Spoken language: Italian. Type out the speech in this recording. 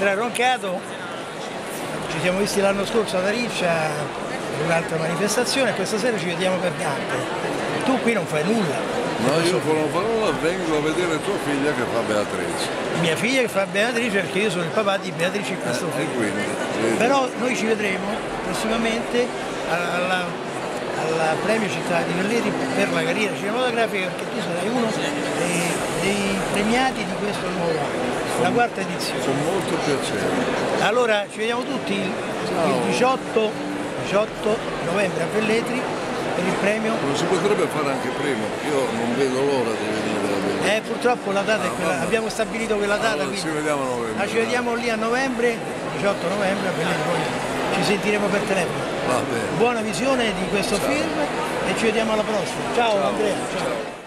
Eh, Andrea Roncato, ci siamo visti l'anno scorso ad Ariccia in un'altra manifestazione e questa sera ci vediamo per Dante. Tu qui non fai nulla. No, io con parola vengo a vedere tua figlia che fa Beatrice. Mia figlia che fa Beatrice perché io sono il papà di Beatrice in questo E film. quindi, vedi. Però noi ci vedremo prossimamente alla, alla Premio Città di Velletri per la carriera cinematografica perché tu sarai uno dei, dei premiati di questo nuovo anno, la quarta edizione. Con molto piacere. Allora ci vediamo tutti il, il 18, 18 novembre a Velletri per il premio. Non si potrebbe fare anche prima, io non vedo l'ora di venire a vedere. Eh, purtroppo la data è quella, abbiamo stabilito quella data, Allora, quindi ci vediamo a novembre. ma ci vediamo lì a novembre, 18 novembre a Velletri, poi ci sentiremo per telefono. Va bene. Buona visione di questo film e ci vediamo alla prossima. Ciao, Andrea. ciao.